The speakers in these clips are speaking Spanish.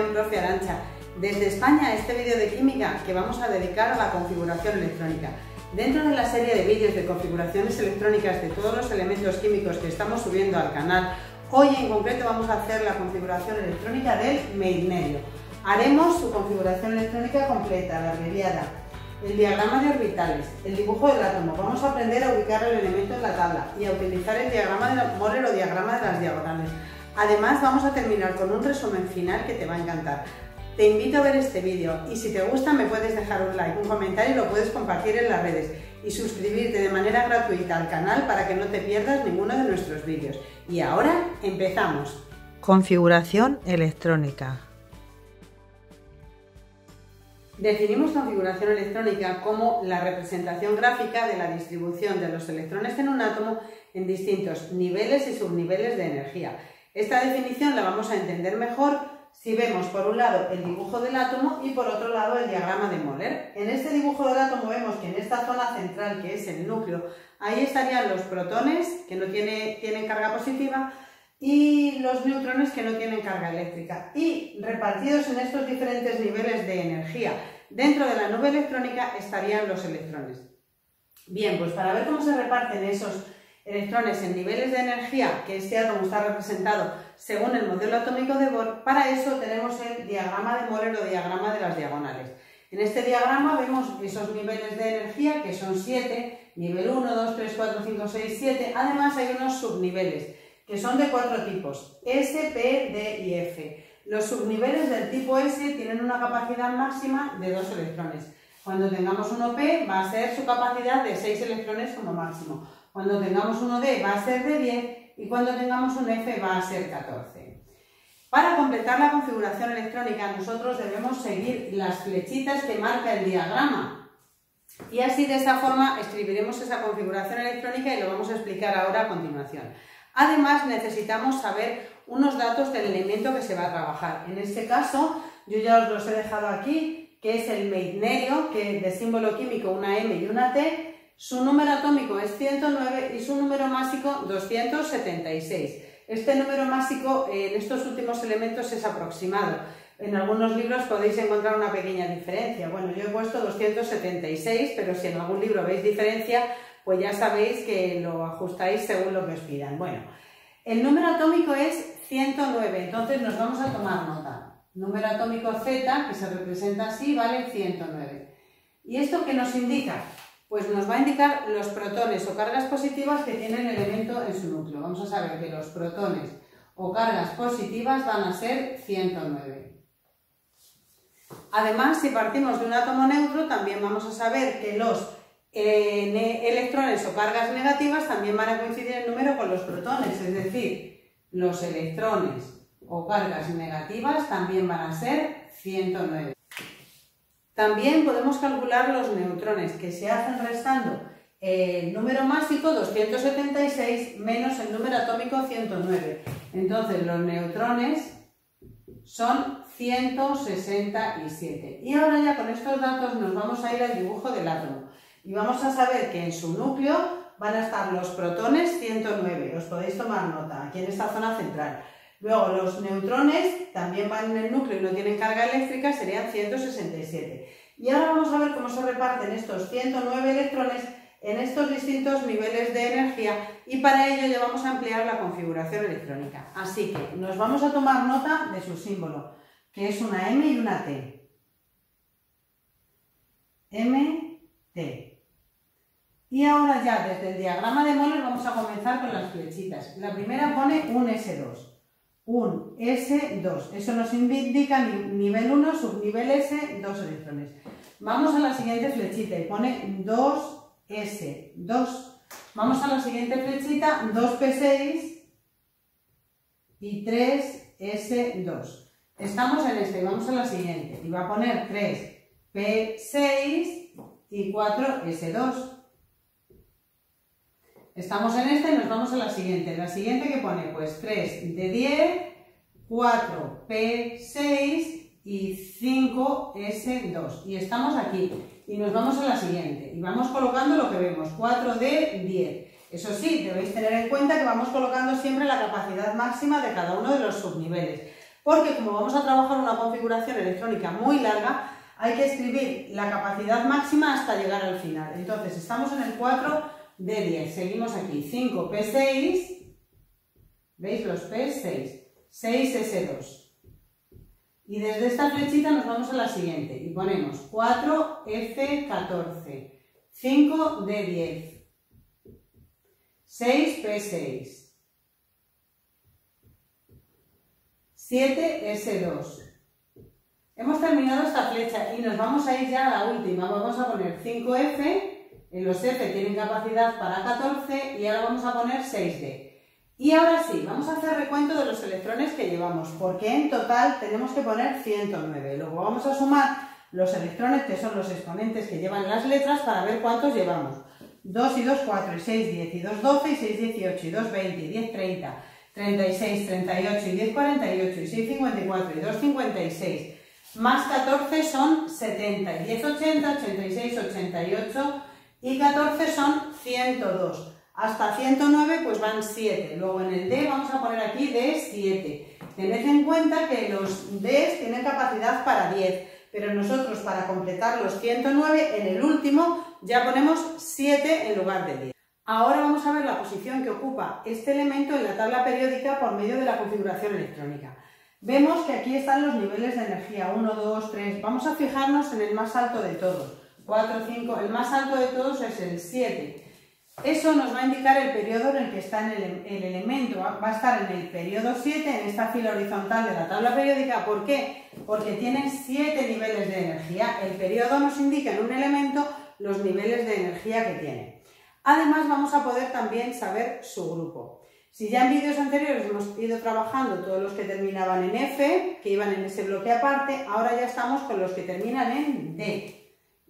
Educación Profe Arancha. Desde España este vídeo de química que vamos a dedicar a la configuración electrónica. Dentro de la serie de vídeos de configuraciones electrónicas de todos los elementos químicos que estamos subiendo al canal, hoy en concreto vamos a hacer la configuración electrónica del medio. Haremos su configuración electrónica completa, la abreviada, el diagrama de orbitales, el dibujo del átomo. Vamos a aprender a ubicar el elemento en la tabla y a utilizar el diagrama de Moller o diagrama de las diagonales. Además vamos a terminar con un resumen final que te va a encantar. Te invito a ver este vídeo y si te gusta me puedes dejar un like, un comentario y lo puedes compartir en las redes y suscribirte de manera gratuita al canal para que no te pierdas ninguno de nuestros vídeos. Y ahora empezamos. Configuración electrónica. Definimos configuración electrónica como la representación gráfica de la distribución de los electrones en un átomo en distintos niveles y subniveles de energía. Esta definición la vamos a entender mejor si vemos por un lado el dibujo del átomo y por otro lado el diagrama de Moller. En este dibujo del átomo vemos que en esta zona central, que es el núcleo, ahí estarían los protones, que no tienen carga positiva, y los neutrones que no tienen carga eléctrica y repartidos en estos diferentes niveles de energía. Dentro de la nube electrónica estarían los electrones. Bien, pues para ver cómo se reparten esos electrones en niveles de energía, que este átomo está representado según el modelo atómico de Bohr, para eso tenemos el diagrama de Moller o diagrama de las diagonales. En este diagrama vemos esos niveles de energía, que son 7, nivel 1, 2, 3, 4, 5, 6, 7. Además hay unos subniveles que son de cuatro tipos, S, P, D y F. Los subniveles del tipo S tienen una capacidad máxima de 2 electrones. Cuando tengamos uno P va a ser su capacidad de 6 electrones como máximo. Cuando tengamos uno D va a ser de 10 y cuando tengamos un F va a ser 14. Para completar la configuración electrónica nosotros debemos seguir las flechitas que marca el diagrama. Y así de esta forma escribiremos esa configuración electrónica y lo vamos a explicar ahora a continuación. Además, necesitamos saber unos datos del elemento que se va a trabajar. En este caso, yo ya os los he dejado aquí, que es el meitnerio, que de símbolo químico una M y una T, su número atómico es 109 y su número másico 276. Este número másico en estos últimos elementos es aproximado. En algunos libros podéis encontrar una pequeña diferencia. Bueno, yo he puesto 276, pero si en algún libro veis diferencia, pues ya sabéis que lo ajustáis según lo que os pidan. Bueno, el número atómico es 109, entonces nos vamos a tomar nota. Número atómico Z, que se representa así, vale 109. ¿Y esto qué nos indica? Pues nos va a indicar los protones o cargas positivas que tiene el elemento en su núcleo. Vamos a saber que los protones o cargas positivas van a ser 109. Además, si partimos de un átomo neutro, también vamos a saber que los electrones o cargas negativas también van a coincidir en número con los protones, es decir, los electrones o cargas negativas también van a ser 109. También podemos calcular los neutrones que se hacen restando el número másico 276 menos el número atómico 109. Entonces los neutrones son 167. Y ahora ya con estos datos nos vamos a ir al dibujo del átomo. Y vamos a saber que en su núcleo van a estar los protones 109, os podéis tomar nota, aquí en esta zona central. Luego los neutrones también van en el núcleo y no tienen carga eléctrica, serían 167. Y ahora vamos a ver cómo se reparten estos 109 electrones en estos distintos niveles de energía y para ello ya vamos a ampliar la configuración electrónica. Así que nos vamos a tomar nota de su símbolo, que es una M y una T. M, T. Y ahora ya desde el diagrama de moles vamos a comenzar con las flechitas. La primera pone un S2, un S2. Eso nos indica nivel 1, subnivel S, 2 electrones. Vamos a la siguiente flechita y pone 2S, 2. Vamos a la siguiente flechita, 2P6 y 3S2. Estamos en este, vamos a la siguiente y va a poner 3P6 y 4S2. Estamos en esta y nos vamos a la siguiente. La siguiente que pone pues 3 de 10, 4 P6 y 5 S2. Y estamos aquí. Y nos vamos a la siguiente. Y vamos colocando lo que vemos. 4 de 10. Eso sí, debéis tener en cuenta que vamos colocando siempre la capacidad máxima de cada uno de los subniveles, porque como vamos a trabajar una configuración electrónica muy larga, hay que escribir la capacidad máxima hasta llegar al final. Entonces, estamos en el 4 de 10. Seguimos aquí. 5 P6. ¿Veis los P6? 6 S2. Y desde esta flechita nos vamos a la siguiente y ponemos 4 F14, 5 D10, 6 P6, 7 S2. Hemos terminado esta flecha y nos vamos a ir ya a la última. Vamos a poner 5F, en los F tienen capacidad para 14 y ahora vamos a poner 6D. Y ahora sí, vamos a hacer recuento de los electrones que llevamos, porque en total tenemos que poner 109. Luego vamos a sumar los electrones, que son los exponentes que llevan las letras, para ver cuántos llevamos. 2 y 2, 4, y 6, 10, y 2, 12, y 6, 18, y 2, 20, y 10, 30, 36, 38, y 10, 48, y 6, 54, y 2, 56, más 14 son 70, y 10, 80, 86, 88, y 14 son 102. Hasta 109 pues van 7. Luego en el D vamos a poner aquí D7. Tened en cuenta que los D tienen capacidad para 10, pero nosotros para completar los 109 en el último ya ponemos 7 en lugar de 10. Ahora vamos a ver la posición que ocupa este elemento en la tabla periódica por medio de la configuración electrónica. Vemos que aquí están los niveles de energía, 1, 2, 3. Vamos a fijarnos en el más alto de todos, 4, 5. El más alto de todos es el 7. Eso nos va a indicar el periodo en el que está el, elemento. Va a estar en el periodo 7, en esta fila horizontal de la tabla periódica. ¿Por qué? Porque tiene 7 niveles de energía. El periodo nos indica en un elemento los niveles de energía que tiene. Además, vamos a poder también saber su grupo. Si ya en vídeos anteriores hemos ido trabajando todos los que terminaban en F, que iban en ese bloque aparte, ahora ya estamos con los que terminan en D.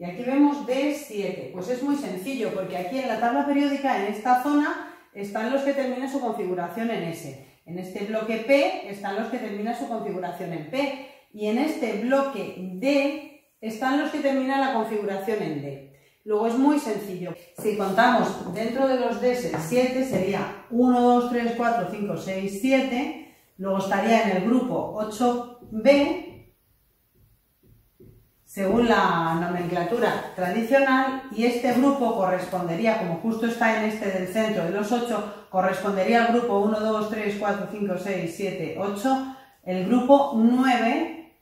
Y aquí vemos D7. Pues es muy sencillo, porque aquí en la tabla periódica, en esta zona, están los que terminan su configuración en S. En este bloque P están los que terminan su configuración en P. Y en este bloque D están los que terminan la configuración en D. Luego es muy sencillo. Si contamos dentro de los D el 7 sería 1, 2, 3, 4, 5, 6, 7. Luego estaría en el grupo 8B según la nomenclatura tradicional y este grupo correspondería, como justo está en este del centro de los 8, correspondería al grupo 1, 2, 3, 4, 5, 6, 7, 8, el grupo 9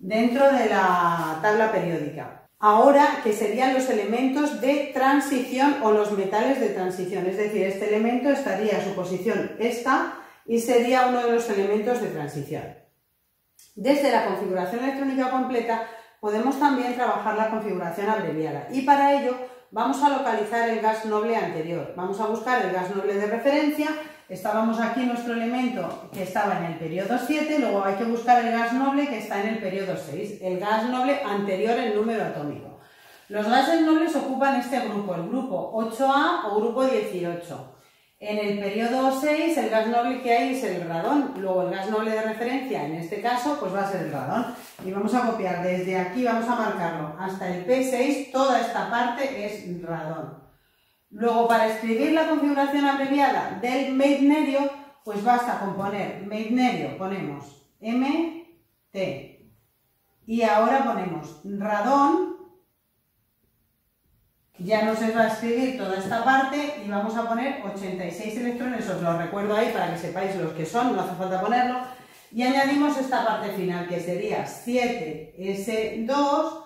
dentro de la tabla periódica. Ahora, que serían los elementos de transición o los metales de transición, es decir, este elemento estaría a su posición esta y sería uno de los elementos de transición. Desde la configuración electrónica completa podemos también trabajar la configuración abreviada y para ello vamos a localizar el gas noble anterior. Vamos a buscar el gas noble de referencia, estábamos aquí nuestro elemento que estaba en el periodo 7, luego hay que buscar el gas noble que está en el periodo 6, el gas noble anterior en número atómico. Los gases nobles ocupan este grupo, el grupo 8A o grupo 18. En el periodo 6 el gas noble que hay es el radón, luego el gas noble de referencia en este caso pues va a ser el radón. Y vamos a copiar desde aquí, vamos a marcarlo, hasta el P6 toda esta parte es radón. Luego para escribir la configuración abreviada del meitnerio pues basta con poner meitnerio, ponemos MT y ahora ponemos radón ya no se va a escribir toda esta parte y vamos a poner 86 electrones, os lo recuerdo ahí para que sepáis los que son, no hace falta ponerlo. Y añadimos esta parte final que sería 7S2,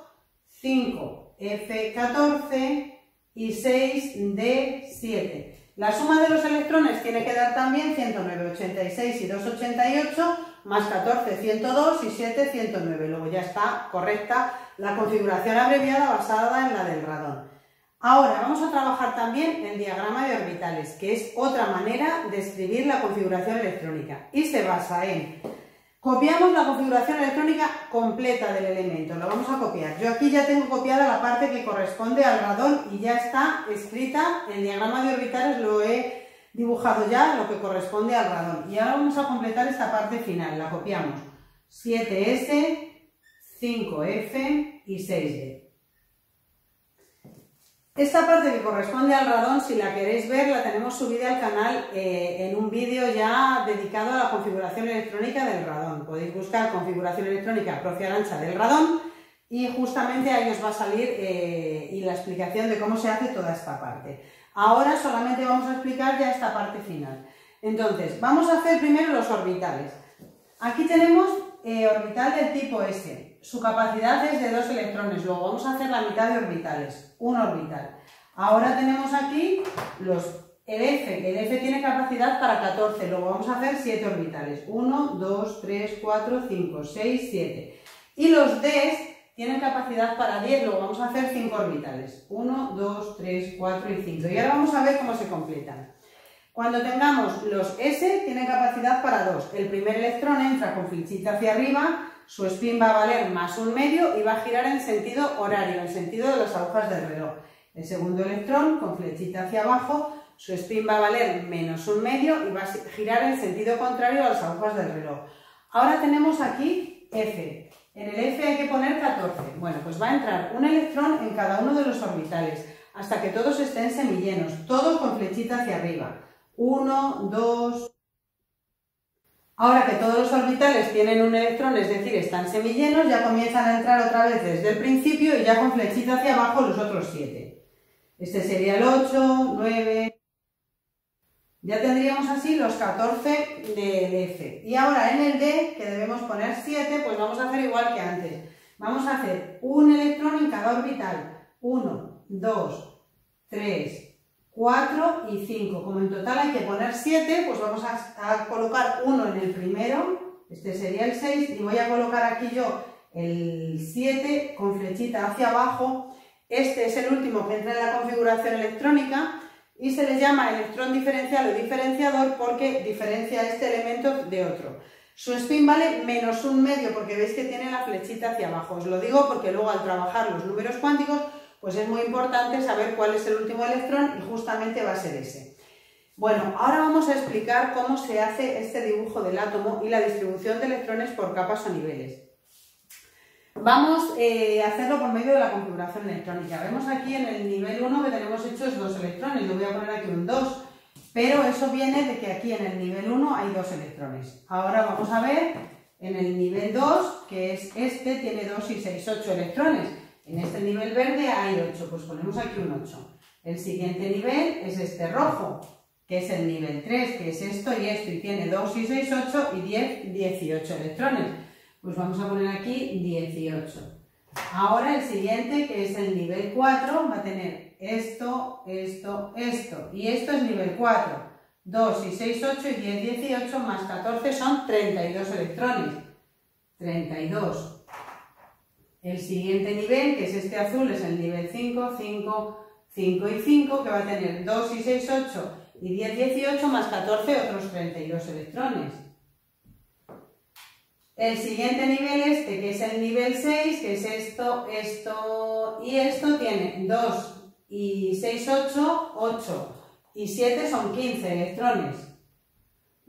5F14 y 6D7. La suma de los electrones tiene que dar también 109, 86 y 288, más 14, 102 y 7, 109. Luego ya está correcta la configuración abreviada basada en la del radón. Ahora vamos a trabajar también el diagrama de orbitales, que es otra manera de escribir la configuración electrónica y se basa en copiamos la configuración electrónica completa del elemento, lo vamos a copiar. Yo aquí ya tengo copiada la parte que corresponde al radón y ya está escrita, el diagrama de orbitales lo he dibujado ya, lo que corresponde al radón. Y ahora vamos a completar esta parte final, la copiamos. 7S, 5F y 6D. Esta parte que corresponde al radón, si la queréis ver, la tenemos subida al canal eh, en un vídeo ya dedicado a la configuración electrónica del radón. Podéis buscar configuración electrónica Profi Arancha del radón y justamente ahí os va a salir eh, y la explicación de cómo se hace toda esta parte. Ahora solamente vamos a explicar ya esta parte final. Entonces, vamos a hacer primero los orbitales. Aquí tenemos eh, orbital del tipo S. Su capacidad es de dos electrones. Luego vamos a hacer la mitad de orbitales. Un orbital. Ahora tenemos aquí los, el F. El F tiene capacidad para 14. Luego vamos a hacer 7 orbitales. 1, 2, 3, 4, 5, 6, 7. Y los Ds tienen capacidad para 10. Luego vamos a hacer 5 orbitales. 1, 2, 3, 4 y 5. Y ahora vamos a ver cómo se completan. Cuando tengamos los S, tienen capacidad para 2. El primer electrón entra con flechita hacia arriba su spin va a valer más un medio y va a girar en sentido horario, en sentido de las agujas del reloj. El segundo electrón, con flechita hacia abajo, su spin va a valer menos un medio y va a girar en sentido contrario a las agujas del reloj. Ahora tenemos aquí F. En el F hay que poner 14. Bueno, pues va a entrar un electrón en cada uno de los orbitales, hasta que todos estén semillenos, todos con flechita hacia arriba. 1, 2, Ahora que todos los orbitales tienen un electrón, es decir, están semillenos, ya comienzan a entrar otra vez desde el principio y ya con flechita hacia abajo los otros 7. Este sería el 8, 9... Ya tendríamos así los 14 del F. Y ahora en el D, que debemos poner 7, pues vamos a hacer igual que antes. Vamos a hacer un electrón en cada orbital. 1, 2, 3, 4 y 5. Como en total hay que poner 7, pues vamos a, colocar uno en el primero, este sería el 6, y voy a colocar aquí yo el 7 con flechita hacia abajo. Este es el último que entra en la configuración electrónica y se le llama electrón diferencial o diferenciador porque diferencia este elemento de otro. Su spin vale menos un medio porque veis que tiene la flechita hacia abajo. Os lo digo porque luego al trabajar los números cuánticos pues es muy importante saber cuál es el último electrón y justamente va a ser ese. Bueno, ahora vamos a explicar cómo se hace este dibujo del átomo y la distribución de electrones por capas o niveles. Vamos eh, a hacerlo por medio de la configuración electrónica. Vemos aquí en el nivel 1 que tenemos hechos dos electrones, yo voy a poner aquí un 2, pero eso viene de que aquí en el nivel 1 hay dos electrones. Ahora vamos a ver en el nivel 2, que es este, tiene 2 y 6, 8 electrones. En este nivel verde hay 8, pues ponemos aquí un 8. El siguiente nivel es este rojo, que es el nivel 3, que es esto y esto, y tiene 2 y 6, 8 y 10, 18 electrones. Pues vamos a poner aquí 18. Ahora el siguiente, que es el nivel 4, va a tener esto, esto, esto. Y esto es nivel 4. 2 y 6, 8 y 10, 18 más 14 son 32 electrones. 32. El siguiente nivel, que es este azul, es el nivel 5, 5, 5 y 5, que va a tener 2 y 6, 8 y 10, 18 más 14, otros 32 electrones. El siguiente nivel este, que es el nivel 6, que es esto, esto y esto, tiene 2 y 6, 8, 8 y 7 son 15 electrones.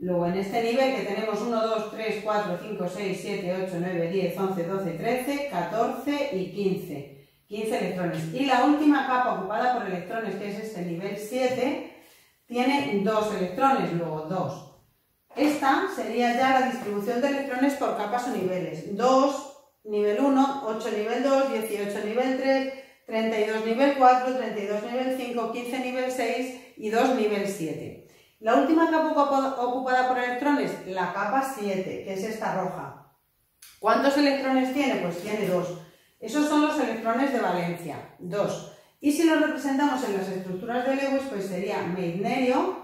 Luego en este nivel que tenemos 1, 2, 3, 4, 5, 6, 7, 8, 9, 10, 11, 12, 13, 14 y 15. 15 electrones. Y la última capa ocupada por electrones, que es este nivel 7, tiene 2 electrones, luego 2. Esta sería ya la distribución de electrones por capas o niveles. 2, nivel 1, 8 nivel 2, 18 nivel 3, 32 nivel 4, 32 nivel 5, 15 nivel 6 y 2 nivel 7. La última capa ocupada por electrones, la capa 7, que es esta roja. ¿Cuántos electrones tiene? Pues tiene dos. Esos son los electrones de valencia, dos. Y si los representamos en las estructuras de Lewis, pues sería meitnerio,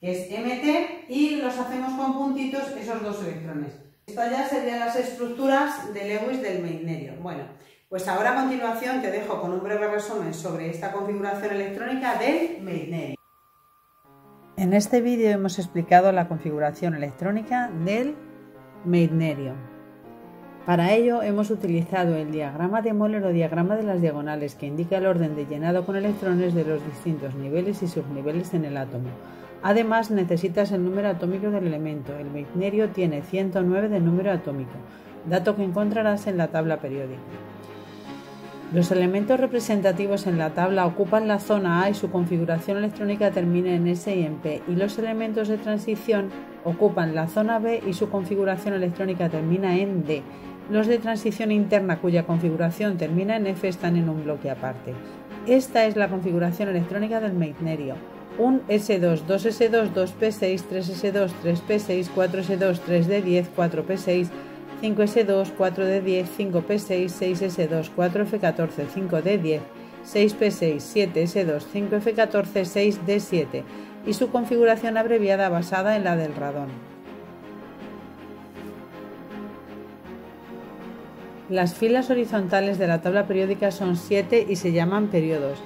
que es MT, y los hacemos con puntitos esos dos electrones. Estas ya serían las estructuras de Lewis del meitnerio. Bueno, pues ahora a continuación te dejo con un breve resumen sobre esta configuración electrónica del meitnerio. En este vídeo hemos explicado la configuración electrónica del Meitnerio. Para ello hemos utilizado el diagrama de Moller o diagrama de las diagonales que indica el orden de llenado con electrones de los distintos niveles y subniveles en el átomo. Además necesitas el número atómico del elemento. El meitnerio tiene 109 de número atómico, dato que encontrarás en la tabla periódica. Los elementos representativos en la tabla ocupan la zona A y su configuración electrónica termina en S y en P, y los elementos de transición ocupan la zona B y su configuración electrónica termina en D. Los de transición interna cuya configuración termina en F están en un bloque aparte. Esta es la configuración electrónica del Meitnerio. Un S2, 2S2, 2P6, 3S2, 3P6, 4S2, 3D10, 4P6, 5S2, 4D10, 5P6, 6S2, 4F14, 5D10, 6P6, 7S2, 5F14, 6D7 y su configuración abreviada basada en la del radón. Las filas horizontales de la tabla periódica son 7 y se llaman periodos.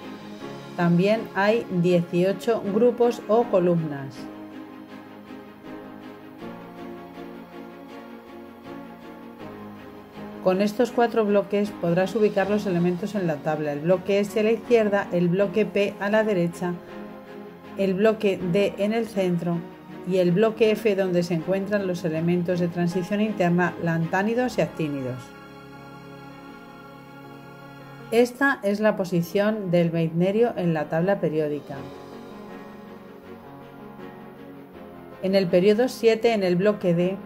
También hay 18 grupos o columnas. Con estos cuatro bloques podrás ubicar los elementos en la tabla. El bloque S a la izquierda, el bloque P a la derecha, el bloque D en el centro y el bloque F donde se encuentran los elementos de transición interna lantánidos y actínidos. Esta es la posición del meitnerio en la tabla periódica. En el periodo 7, en el bloque D,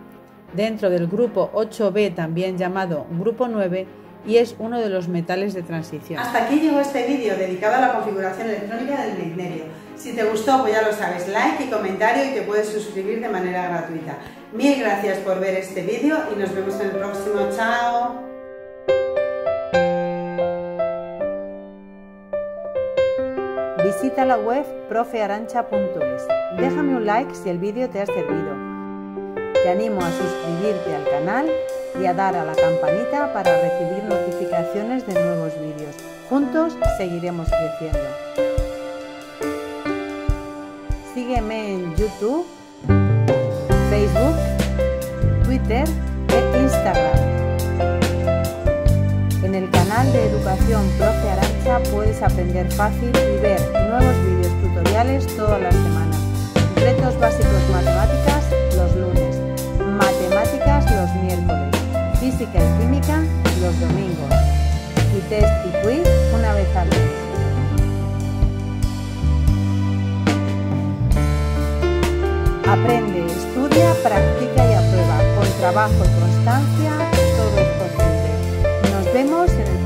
dentro del grupo 8B, también llamado grupo 9, y es uno de los metales de transición. Hasta aquí llegó este vídeo dedicado a la configuración electrónica del Magnerio. Si te gustó, pues ya lo sabes, like y comentario y te puedes suscribir de manera gratuita. Mil gracias por ver este vídeo y nos vemos en el próximo. ¡Chao! Visita la web profearancha.es. Déjame un like si el vídeo te ha servido te animo a suscribirte al canal y a dar a la campanita para recibir notificaciones de nuevos vídeos. Juntos seguiremos creciendo. Sígueme en YouTube, Facebook, Twitter e Instagram. En el canal de Educación Profe Arancha puedes aprender fácil y ver nuevos vídeos tutoriales todas las semanas. Retos básicos matemáticas miércoles, física y química los domingos y test y quiz una vez al mes. Aprende, estudia, practica y aprueba. Con trabajo y constancia todo es posible. Nos vemos en el